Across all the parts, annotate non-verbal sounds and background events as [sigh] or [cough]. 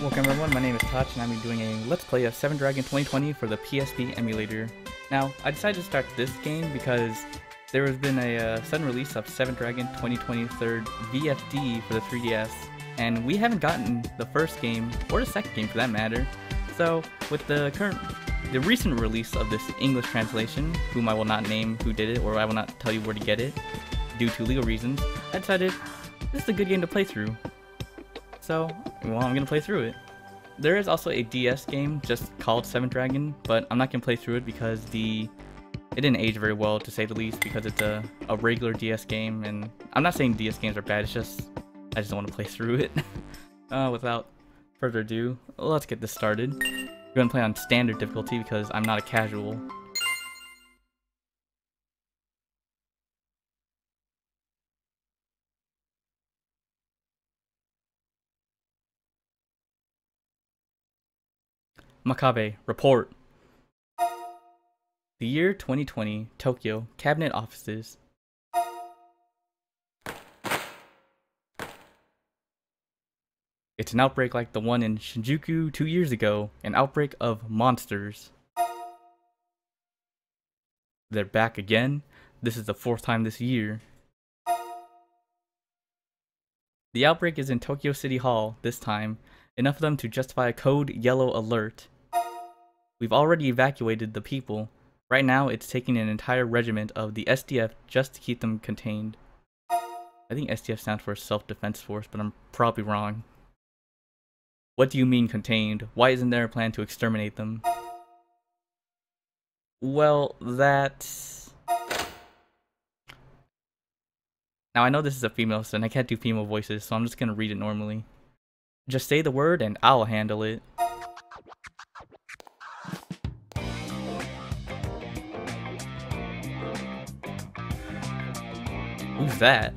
Welcome everyone, my name is Touch and I'm doing a Let's Play of 7 Dragon 2020 for the PSP emulator. Now, I decided to start this game because there has been a uh, sudden release of 7 Dragon 2020 3rd VFD for the 3DS, and we haven't gotten the first game, or the second game for that matter. So, with the current, the recent release of this English translation, whom I will not name who did it, or I will not tell you where to get it, due to legal reasons, I decided this is a good game to play through. So, well, I'm gonna play through it. There is also a DS game just called Seven Dragon, but I'm not gonna play through it because the it didn't age very well to say the least because it's a, a regular DS game and I'm not saying DS games are bad, it's just I just don't want to [laughs] play through it. [laughs] uh, without further ado, let's get this started. We're gonna play on standard difficulty because I'm not a casual. Makabe, report. The year 2020, Tokyo, Cabinet Offices. It's an outbreak like the one in Shinjuku two years ago, an outbreak of monsters. They're back again. This is the fourth time this year. The outbreak is in Tokyo City Hall this time, enough of them to justify a code yellow alert. We've already evacuated the people. Right now, it's taking an entire regiment of the SDF just to keep them contained. I think SDF stands for Self-Defense Force, but I'm probably wrong. What do you mean contained? Why isn't there a plan to exterminate them? Well, that's... Now I know this is a female and I can't do female voices, so I'm just gonna read it normally. Just say the word and I'll handle it. Who's that?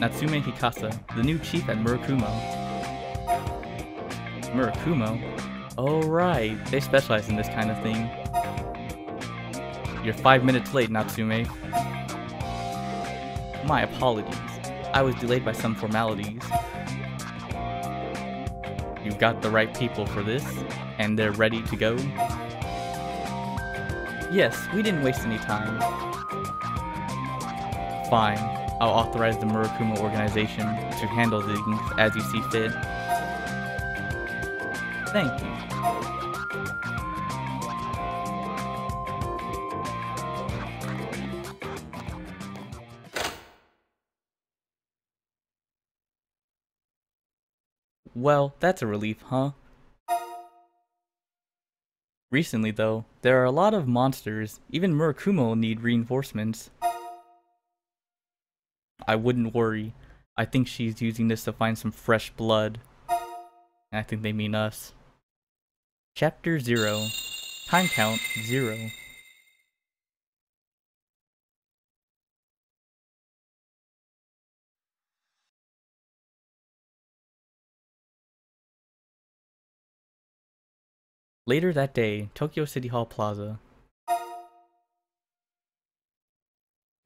Natsume Hikasa, the new chief at Murakumo. Murakumo? Oh right, they specialize in this kind of thing. You're five minutes late, Natsume. My apologies. I was delayed by some formalities. You've got the right people for this, and they're ready to go? Yes, we didn't waste any time. Fine, I'll authorize the Murakumo organization to handle things as you see fit. Thank you. Well, that's a relief, huh? Recently, though, there are a lot of monsters. Even Murakumo need reinforcements. I wouldn't worry. I think she's using this to find some fresh blood. And I think they mean us. Chapter 0. Time count 0. Later that day, Tokyo City Hall Plaza.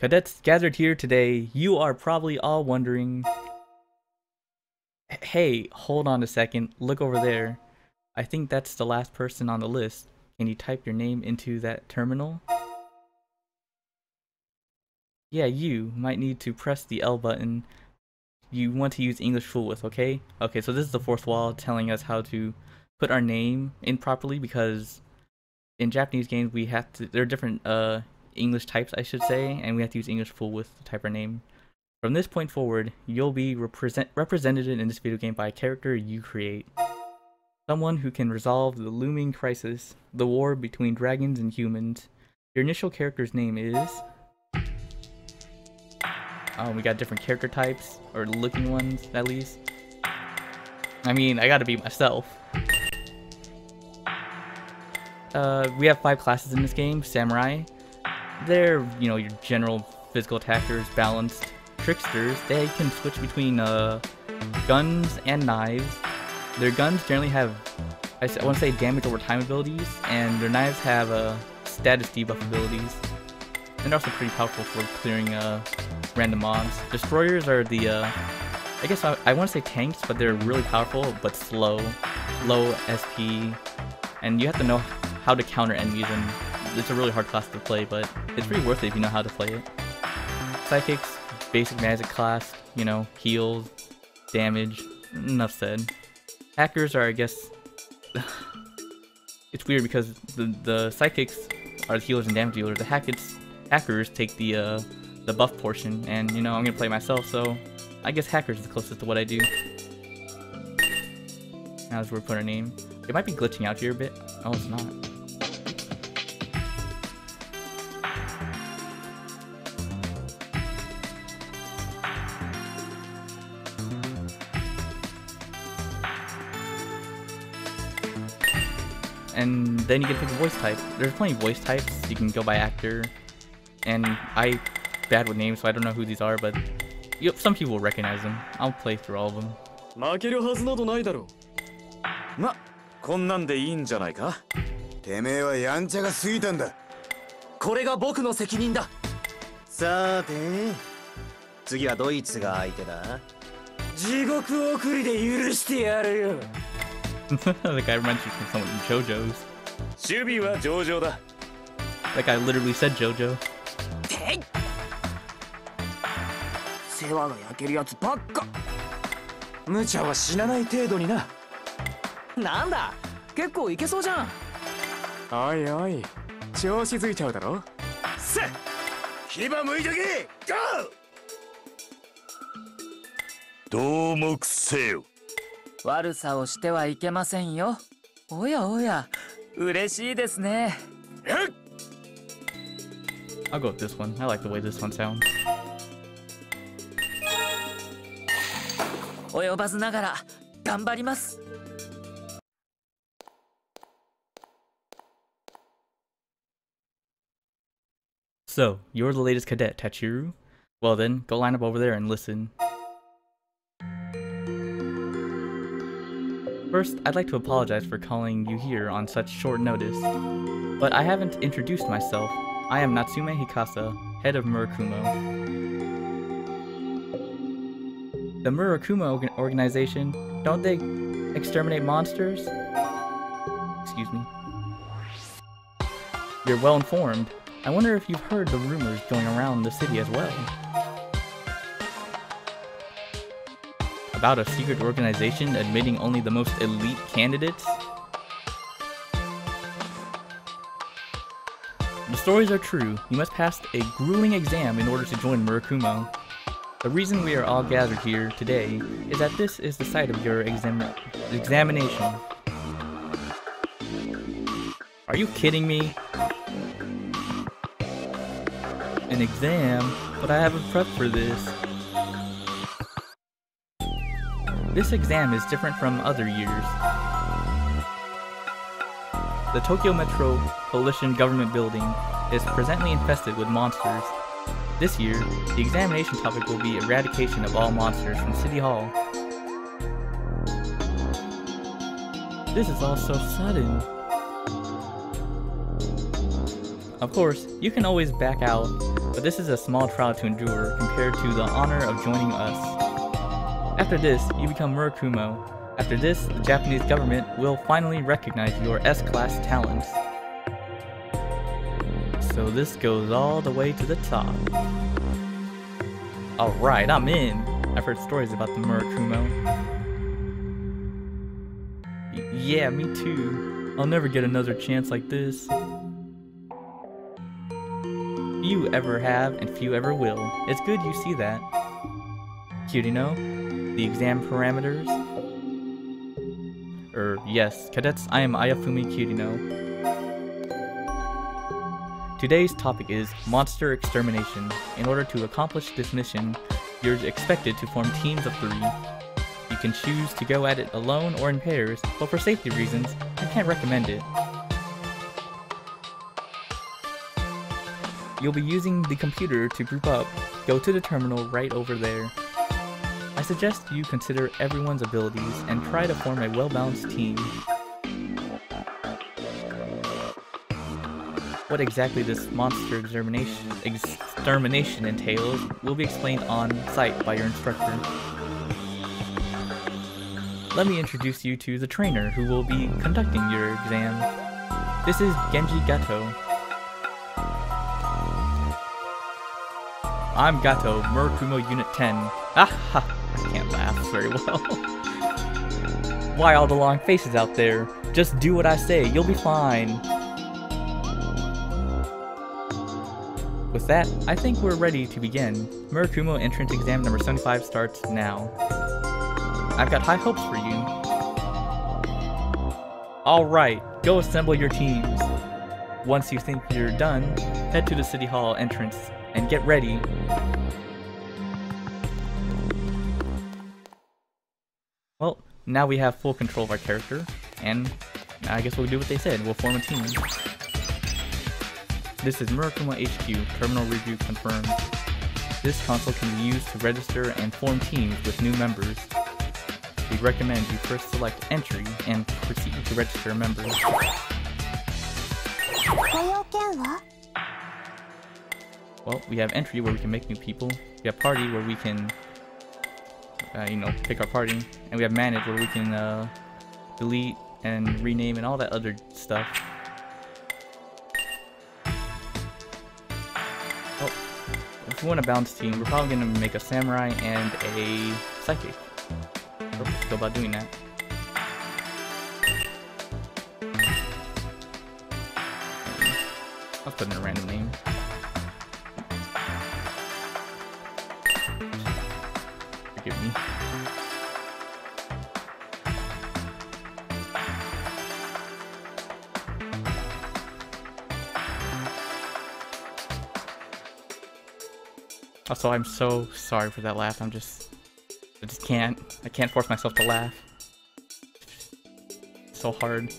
Cadets gathered here today, you are probably all wondering... Hey, hold on a second, look over there. I think that's the last person on the list. Can you type your name into that terminal? Yeah, you might need to press the L button. You want to use English full with, okay? Okay, so this is the fourth wall telling us how to put our name in properly because in Japanese games we have to there are different uh English types I should say and we have to use English full with the type our name. From this point forward, you'll be represent represented in this video game by a character you create. Someone who can resolve the looming crisis, the war between dragons and humans. Your initial character's name is... Oh, we got different character types, or looking ones, at least. I mean, I gotta be myself. Uh, we have five classes in this game. Samurai, they're, you know, your general physical attackers, balanced. Tricksters, they can switch between uh, guns and knives. Their guns generally have, I, want to say damage over time abilities, and their knives have uh, status debuff abilities. And they're also pretty powerful for clearing uh, random mobs. Destroyers are the uh, I guess I, I want to say tanks, but they're really powerful, but slow. Low SP. And you have to know how to counter enemies, and it's a really hard class to play, but it's pretty worth it if you know how to play it. Psychics, basic magic class, you know, heals, damage, enough said. Hackers are, I guess... [sighs] it's weird because the, the psychics are the healers and damage dealers. The hackers, hackers take the, uh, the buff portion, and, you know, I'm gonna play myself, so I guess hackers is the closest to what I do. As we're putting a name. It might be glitching out here a bit. Oh, it's not. then you get to pick a voice type. There's plenty of voice types. You can go by actor. And I bad with names, so I don't know who these are, but you, some people will recognize them. I'll play through all of them. 負けるはずなどないだろうまこんなんでいいんじゃないかてめえはやんちゃが過ぎたんだこれが僕の責任ださて次はドイツが相手だ地獄送りで許してやるよ [laughs] that guy reminds me from someone in JoJo's. 守備は上々だ That guy literally said JoJo. 世話が焼けるやつばっか無茶は死なない程度にななんだ結構いけそうじゃんおいおい調子づいちゃうだろさあ牙むいとけゴーどうもくせよ悪さをしてはいけませんよおやおや嬉しいですね I'll go with this one. I like the way this one sounds. 及ばずながら頑張ります So, you're the latest cadet, Tachiru? Well then, go line up over there and listen. First, I'd like to apologize for calling you here on such short notice. But I haven't introduced myself. I am Natsume Hikasa, head of Murakumo. The Murakumo organization, don't they exterminate monsters? Excuse me. You're well informed. I wonder if you've heard the rumors going around the city as well. About a secret organization admitting only the most elite candidates? The stories are true. You must pass a grueling exam in order to join Murakumo. The reason we are all gathered here today is that this is the site of your exam examination. Are you kidding me? An exam? But I haven't prepped for this. This exam is different from other years. The Tokyo Metropolitan Government Building is presently infested with monsters. This year, the examination topic will be eradication of all monsters from City Hall. This is all so sudden. Of course, you can always back out, but this is a small trial to endure compared to the honor of joining us. After this, you become Murakumo. After this, the Japanese government will finally recognize your S-class talents. So this goes all the way to the top. Alright, I'm in! I've heard stories about the Murakumo. Y- yeah, me too. I'll never get another chance like this. Few ever have, and few ever will. It's good you see that. Kirino, the exam parameters. Er, yes, cadets, I am Ayafumi Kirino. Today's topic is monster extermination. In order to accomplish this mission, you're expected to form teams of three. You can choose to go at it alone or in pairs, but for safety reasons, I can't recommend it. You'll be using the computer to group up. Go to the terminal right over there. I suggest you consider everyone's abilities and try to form a well-balanced team. What exactly this monster extermination, extermination entails will be explained on site by your instructor. let me introduce you to the trainer who will be conducting your exam. This is Genji Gato. I'm Gato, Murakumo Unit 10. Ah ha! Very well. [laughs] Why all the long faces out there? Just do what I say, you'll be fine. With that, I think we're ready to begin. Murakumo entrance exam number 75 starts now. I've got high hopes for you. Alright, go assemble your teams. Once you think you're done, head to the City Hall entrance and get ready. Now we have full control of our character, and I guess we'll do what they said, we'll form a team. This is Murakumo HQ, terminal review confirmed. This console can be used to register and form teams with new members. We recommend you first select entry and proceed to register members. Well, we have entry where we can make new people. We have party where we can uh, you know, pick our party, and we have manage where we can uh, delete and rename and all that other stuff. Oh, if we want a balanced team, we're probably gonna make a samurai and a psychic. Let's go about doing that. I'll put in a random name. Forgive me. Also, I'm so sorry for that laugh. I'm just, I just can't. I can't force myself to laugh. so hard.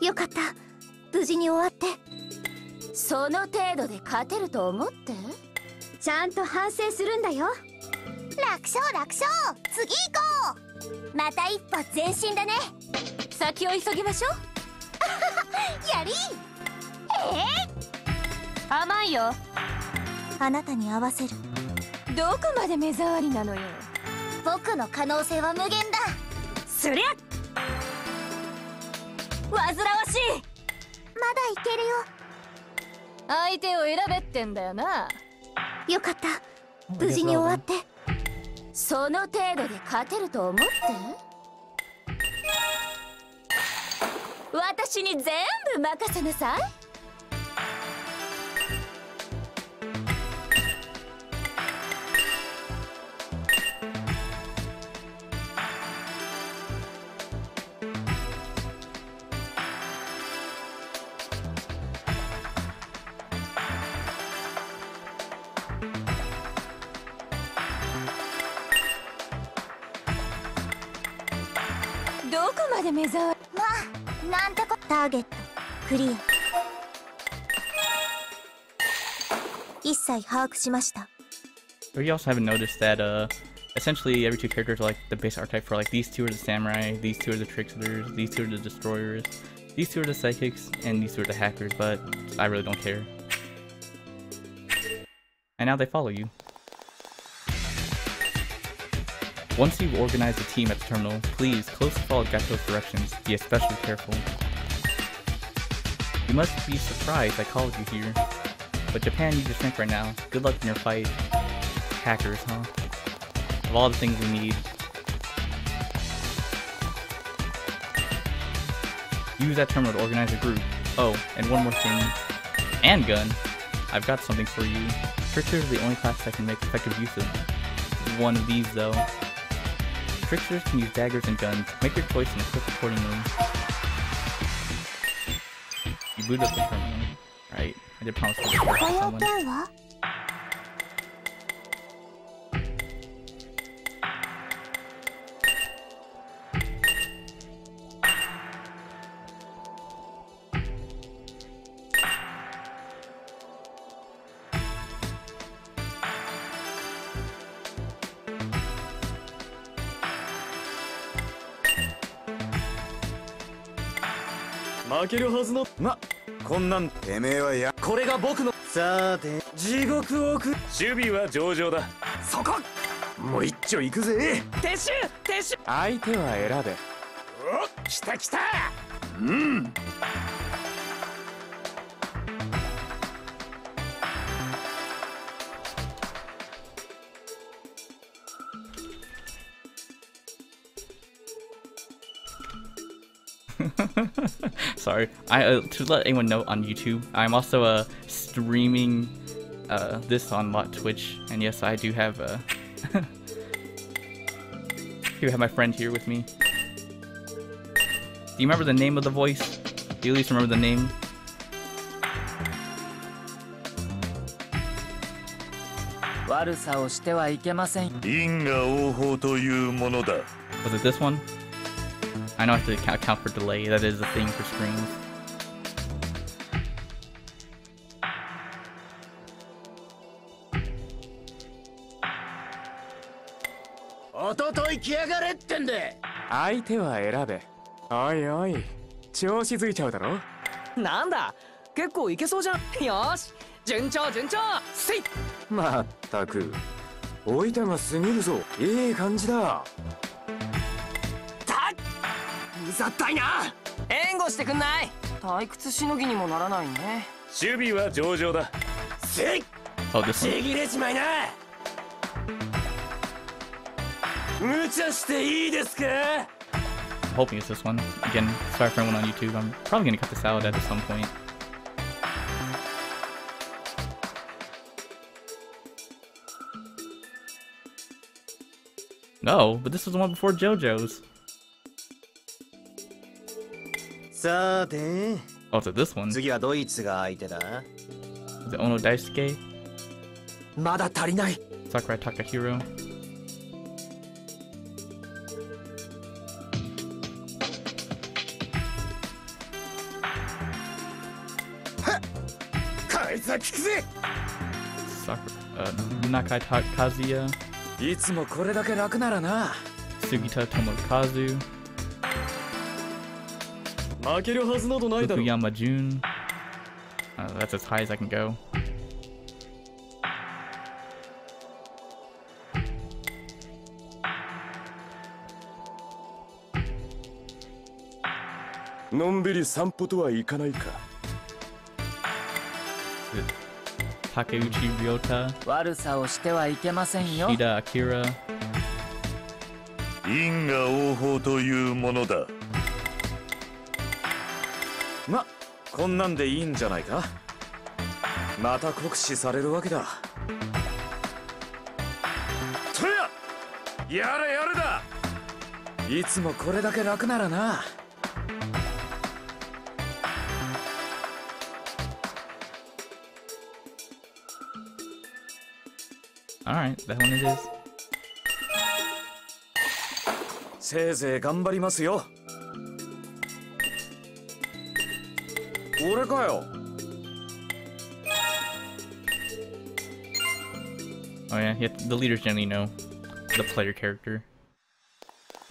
よかった無事に終わってその程度で勝てると思ってちゃんと反省するんだよ楽 勝楽勝次行こうまた一歩前進だね先を急ぎましょう [laughs] やりええ甘いよあなたに合わせるどこまで目障りなのよ僕の可能性は無限だすりゃ煩わしいまだいけるよ相手を選べってんだよなよかった無事に終わってその程度で勝てると思って私に全部任せなさいーゲットクリア一切把握しました But you also haven't noticed that uh, essentially every two characters are like the base archetype for like these two are the samurai, these two are the tricksters, these two are the destroyers, these two are the psychics, and these two are the hackers. But I really don't care. And now they follow you. Once you've organized a team at the terminal, please closely follow Gato's directions. Be especially careful. You must be surprised I called you here. But Japan needs your strength right now. Good luck in your fight. Hackers, huh? Of all the things we need. Use that terminal to organize a group. Oh, and one more thing. And gun. I've got something for you. Tricksters are the only class that can make effective use of one of these, though. Tricksters can use daggers and guns. Make your choice and equip accordingly. Boot up the terminal. Right. I did promise to 用 someone. こんなんてめえはや。これが僕の。さて地獄をく守備は上々だ。そこ。もう一丁行くぜ。撤収撤収。相手は選べお来た来た。うん「[laughs] Sorry. I uh, to let anyone know on YouTube, I'm also uh, streaming uh, this on my Twitch, and yes, I do have uh, [laughs] here have my friend here with me. Do you remember the name of the voice? Do you at least remember the name? Was it this one? I know I have to account for delay. That is a thing for screens. おととい来やがれってんで。相手は選べ。おいおい。調子づいちゃうだろ？なんだ？結構いけそうじゃん。よーし。順調順調。せいまったく。置いたが過ぎるぞ。いい感じだざったいな援護してくんない退屈しのぎにもならないね守備は上々だせい Oh, this one. ちぎれちまいな無茶していいですか I'm hoping it's this one. Again, sorry for anyone on YouTube. I'm probably gonna cut this out at some point. No, but this was the one before JoJo's. さて Oh, is it this one? Is 次はドイツが相手だ it Ono Daisuke? まだ足りない Sakurai Takahiro? Sakura, uh, Nakai Kazuya? いつもこれだけ楽ならな Sugita Tomokazu? 負けるはずなどないだろ。山順。Uh, ュンのんびり散歩とはいかないか。竹内涼太。悪さをしてはいけませんよ。因果応報というものだ。こんなんでいいんじゃないか？また酷使されるわけだ。とややれやれだ!いつもこれだけ楽ならな.せいぜい頑張りますよ Oh yeah, yeah, the leaders generally know the player character.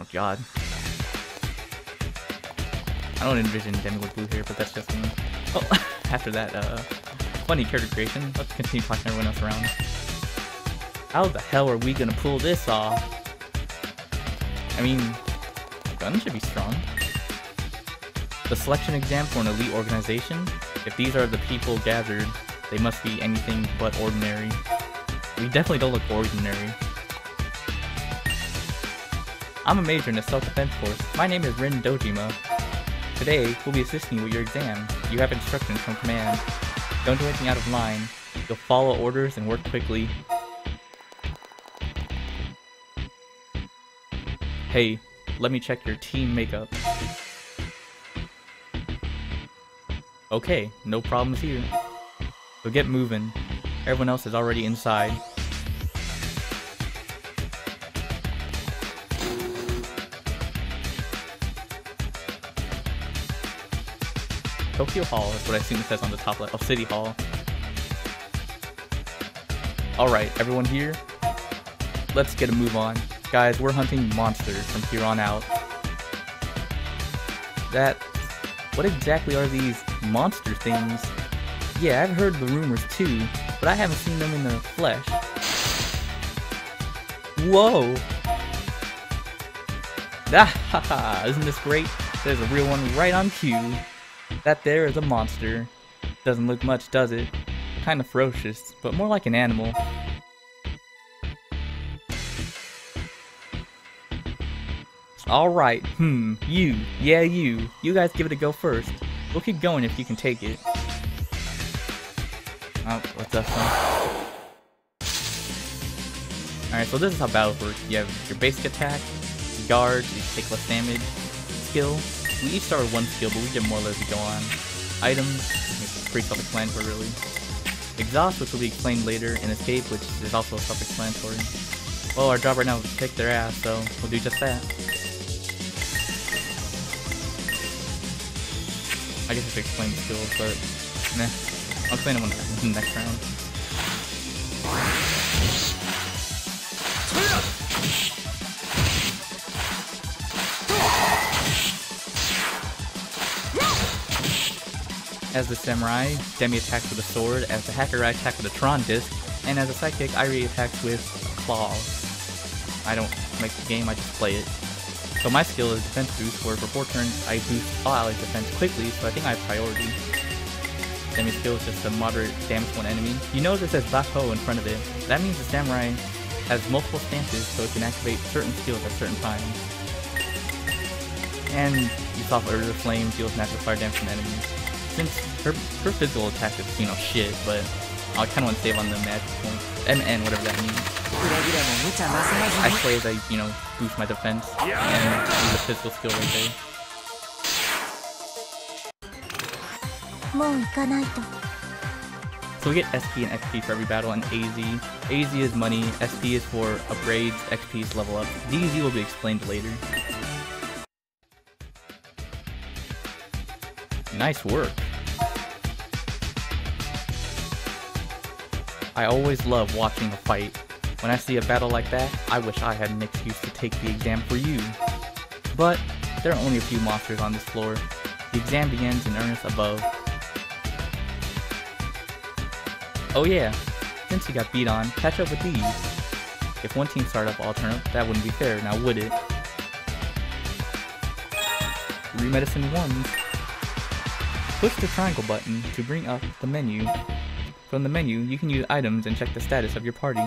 Oh god. I don't envision Demigod Blue here, but that's just me. Oh, [laughs] after that, uh, funny character creation, let's continue talking everyone else around. How the hell are we gonna pull this off? I mean, the gun should be strong. The selection exam for an elite organization? If these are the people gathered, they must be anything but ordinary. We definitely don't look ordinary. I'm a major in the self-defense force. My name is Rin Dojima. Today, we'll be assisting you with your exam. You have instructions from command. Don't do anything out of line. You'll follow orders and work quickly. Hey, let me check your team makeup. Okay, no problems here. So get moving. Everyone else is already inside. Tokyo Hall is what I assume it says on the top left. Oh, City Hall. Alright, everyone here? Let's get a move on. Guys, we're hunting monsters from here on out. That... What exactly are these monster things? Yeah, I've heard the rumors too, but I haven't seen them in the flesh. Whoa! [laughs] Isn't this great? There's a real one right on cue. That there is a monster. Doesn't look much, does it? Kind of ferocious, but more like an animal. Alright, hmm, you, yeah you, you guys give it a go first. We'll keep going if you can take it. Oh, what's that from? Alright, so this is how battles work. You have your basic attack, guard, you take less damage, skill. We each start with one skill, but we get more as we go on. Items, it's pretty self-explanatory really. Exhaust, which will be explained later, and escape, which is also self-explanatory. Well, our job right now is to kick their ass, so we'll do just that. I guess I should explain the skills, but meh. I'll explain them in the next round. As the Samurai, Demi attacks with a sword, as the Hacker I attack with a Tron Disc, and as a Psychic, Irie attacks with a claw. I don't make the game, I just play it. So my skill is defense boost, where for 4 turns I boost all allies defense quickly, so I think I have priority. Then Demi skill is just a moderate damage to one enemy. You notice it says Bato in front of it. That means the Samurai has multiple stances, so it can activate certain skills at certain times. And you saw Earlier Flame deals natural fire damage from enemies. Since her, her physical attack is, you know, shit, but I kinda want to save on the magic point. MN, whatever that means. I play as I, you know, boost my defense and use a physical skill right there. So we get SP and XP for every battle and AZ. AZ is money, SP is for upgrades, XP is level up. DZ will be explained later. Nice work. I always love watching a fight. When I see a battle like that, I wish I had an excuse to take the exam for you. But, there are only a few monsters on this floor. The exam begins in earnest above. Oh yeah, since you got beat on, catch up with these. If one team started up alternate, that wouldn't be fair, now would it? Three medicine ones. Push the triangle button to bring up the menu. From the menu, you can use items and check the status of your party.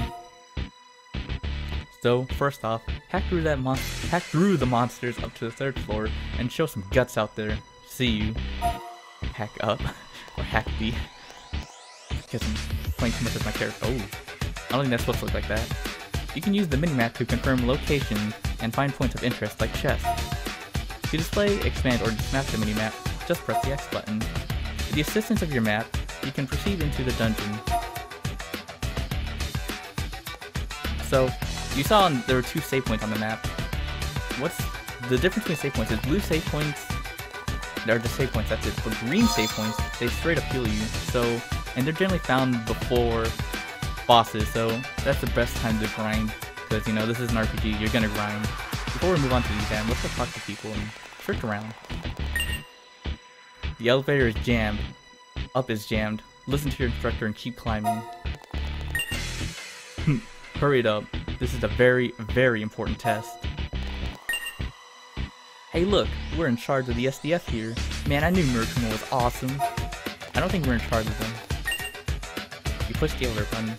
So, first off, hack through that mon hack through the monsters up to the third floor and show some guts out there. See you. Hack up. [laughs] or hack B. Because I'm playing too much as my character. Oh. I don't think that's supposed to look like that. You can use the minimap to confirm location and find points of interest like chests. To display, expand, or dismap the minimap, just press the X button. With the assistance of your map, you can proceed into the dungeon. So, you saw there were two save points on the map. What's the difference between save points is blue save points, they're just save points, that's it. But green save points, they straight up heal you. So, and they're generally found before bosses, so that's the best time to grind. Because, you know, this is an RPG, you're gonna grind. Before we move on to the exam, let's go talk to people and trick around. The elevator is jammed. Up is jammed. Listen to your instructor and keep climbing. [laughs] Hurry it up. This is a very, very important test. Hey look, we're in charge of the SDF here. Man, I knew Merchant was awesome. I don't think we're in charge of them. You pushed the elevator button,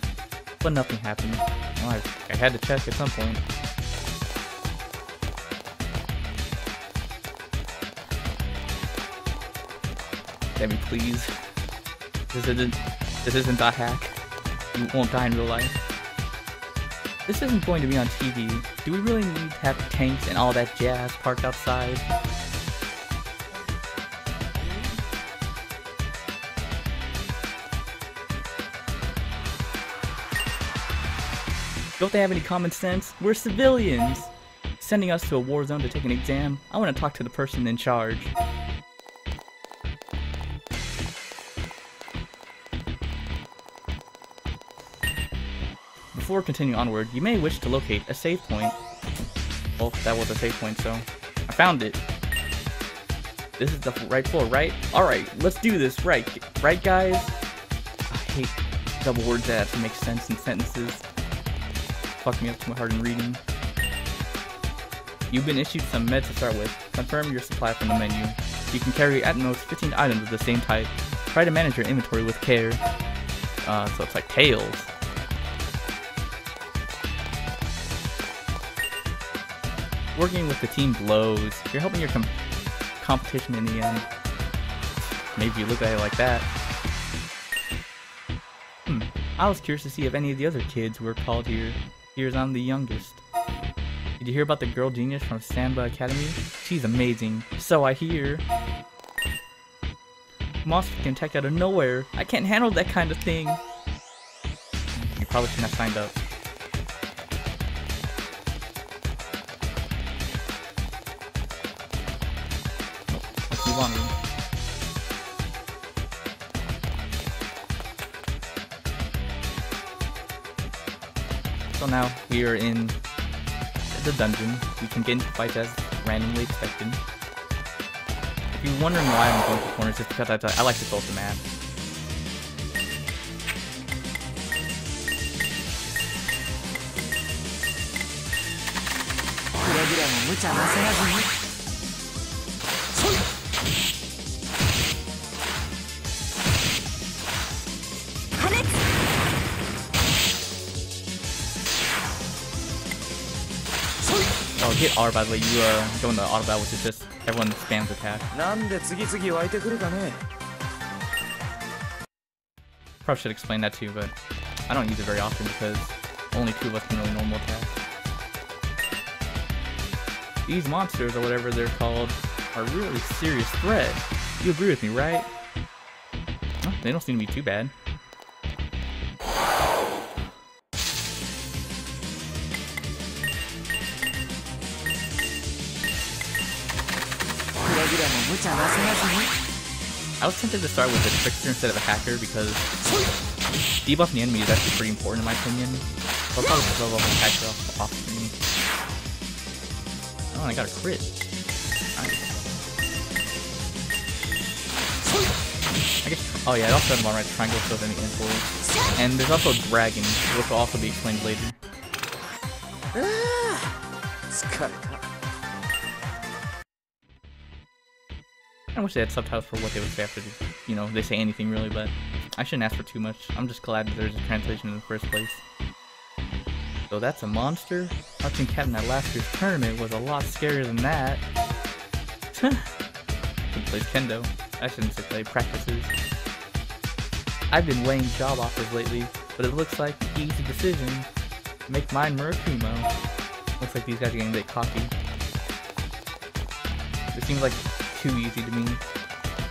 but nothing happened. Well, I, I had to check at some point. Demi, please. This isn't this isn't a hack. You won't die in real life. This isn't going to be on TV. Do we really need to have tanks and all that jazz parked outside? Don't they have any common sense? We're civilians! Sending us to a war zone to take an exam? I want to talk to the person in charge. Before continuing onward, you may wish to locate a save point. Well, that was a save point, so I found it. This is the right floor, right? Alright, let's do this, right? Right, guys? I hate double words that have to make sense in sentences. Fuck me up too hard in reading. You've been issued some meds to start with. Confirm your supply from the menu. You can carry at most 15 items of the same type. Try to manage your inventory with care. Uh, so it's like tails. Working with the team blows. You're helping your com competition in the end. Maybe you look at it like that. Hmm. I was curious to see if any of the other kids were called here. Here's I'm the youngest. Did you hear about the girl genius from Samba Academy? She's amazing. So I hear. Monster can attack out of nowhere. I can't handle that kind of thing. You probably shouldn't have signed up. Now we are in the dungeon. We can get into fights as randomly expected. If you're wondering why I'm going for corners, it's because I, I like to go the map. hit R by the way, you uh, are going to auto battle, which is just everyone spams attack. Probably should explain that too, but I don't use it very often because only two of us can really normal attack. These monsters, or whatever they're called, are really serious threat. You agree with me, right? They don't seem to be too bad. I was tempted to start with a trickster instead of a hacker because debuffing the enemy is actually pretty important in my opinion. So I'll probably level hacker off. Oh, I got a crit. I guess. Oh yeah, it also has one right triangle shows any influence. And there's also a dragon, which will also be explained later. Ah, 疲れた I wish they had subtitles for what they would say after, you know, they say anything really, but I shouldn't ask for too much. I'm just glad that there's a translation in the first place. So that's a monster? Watching Captain at last year's tournament was a lot scarier than that. [laughs] he plays kendo. I shouldn't say play, practices. I've been weighing job offers lately, but it looks like easy decision. Make mine Murakumo. Looks like these guys are getting a bit cocky. It seems like too easy to me.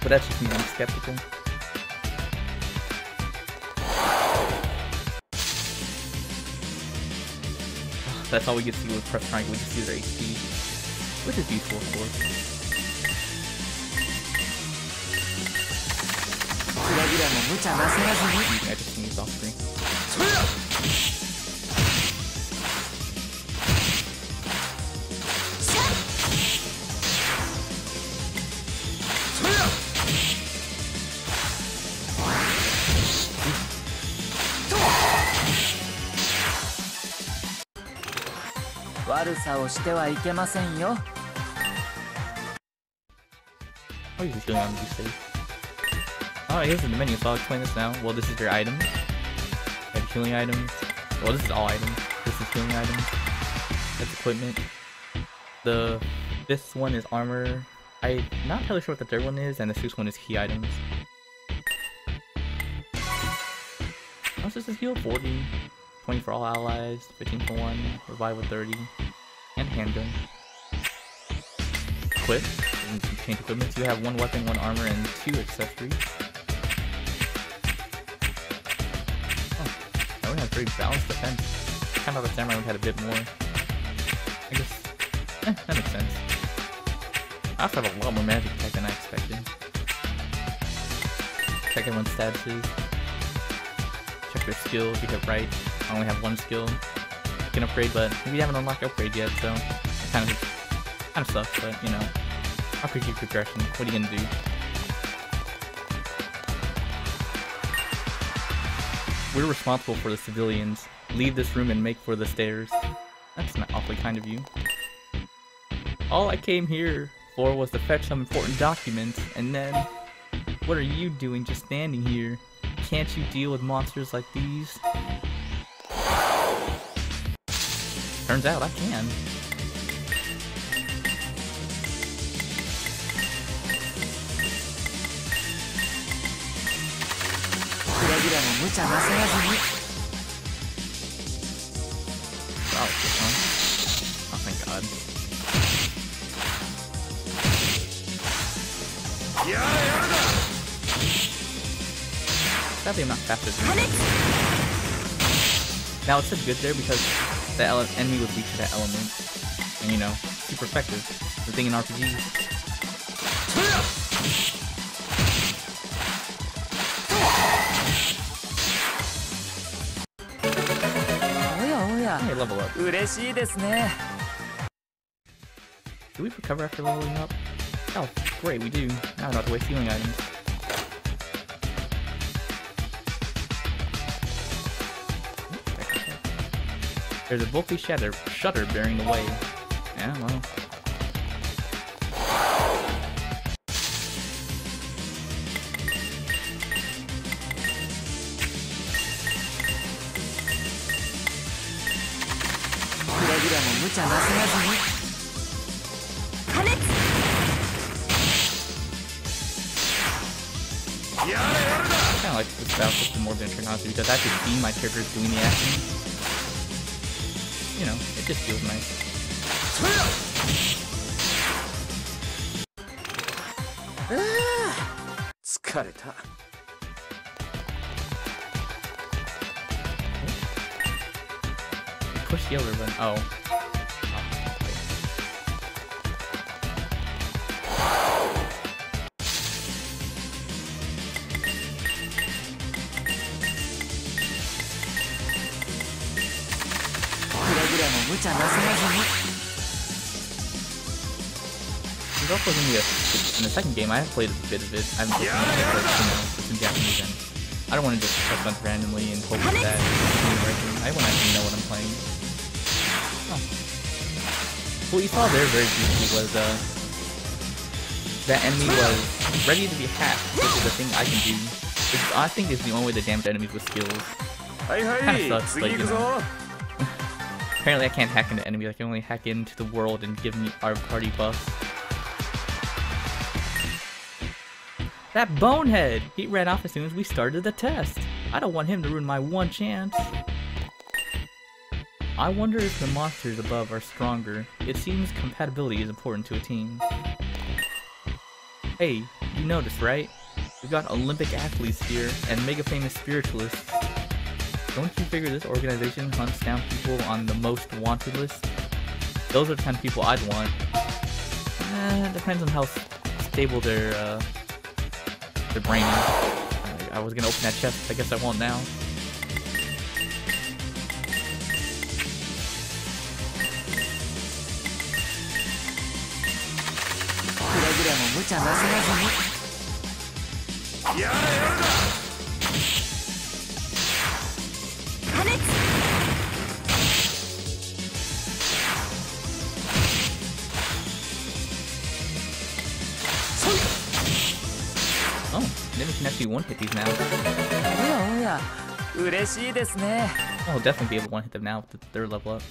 But that's just me, I'm skeptical. [sighs] That's all we get to see with press triangle, we just see their HP. Which is useful, of course. I just sneezed off screen. Oh, he's healing on these safe. Oh, here's the menu, so I'll explain this now. Well, this is your items. You have healing items. Well, this is all items. This is healing items. That's equipment. The this one is armor. I'm not entirely sure what the third one is, and the sixth one is key items. Oh, this is heal 40, 20 for all allies, 15 for one, revival 30, and handgun. Equip, you change equipment. You have one weapon, one armor, and two accessories. Oh, I would have very balanced defense. Kind of thought the samurai would had a bit more. I guess, eh, that makes sense. I also have a lot more magic attack than I expected. Check everyone's statuses. Check their skills, you hit right. I only have one skill. You can upgrade, but we haven't unlocked upgrade yet, so it kind of kind of sucks, but you know. I'll keep progression. What are you gonna do? We're responsible for the civilians. leave this room and make for the stairs. That's not awfully kind of you. All I came here for was to fetch some important documents, and then... What are you doing just standing here? Can't you deal with monsters like these? Turns out I can. Wow, this one. Oh, thank god. Sadly, I'm not fast as Now, it's a good there because the enemy with each of that element. And you know, super effective. The thing in RPGs. Oh, oh, hey, level up. Do we recover after leveling up? Oh, great, we do. Now I don't have to waste healing items. There's a bulky shatter, shutter bearing the way. Yeah, well. I kind of like this battle system more than Trigonometry because I actually see my characters doing the action You know, it just feels nice. 疲れた You push the other button. Oh. Oh, 無茶なさらずに There's also gonna be a in the second game. I have played a bit of it. I haven't played it but you know, it's in Japanese, and I don't want to just press buttons randomly and hope that it's doing the right thing. I want to actually know what I'm playing. Oh. What you saw there very briefly was uh, that enemy was ready to be hacked, which is a thing I can do. Which I think is the only way to damage enemies with skills. はいは Kinda い sucks, 次 but 行 you くぞ know. Apparently, I can't hack into enemies. I can only hack into the world and give me our party buffs. That bonehead! He ran off as soon as we started the test. I don't want him to ruin my one chance. I wonder if the monsters above are stronger. It seems compatibility is important to a team. Hey, you noticed, right? We've got Olympic athletes here and mega famous spiritualists. Don't you figure this organization hunts down people on the most wanted list? Those are the kind of people I'd want. Eh, depends on how stable their uh, their brain is. I, I was gonna open that chest. I guess I won't now. く Then we can actually one-hit these now. Oh, definitely be able to one-hit them now with the third level up.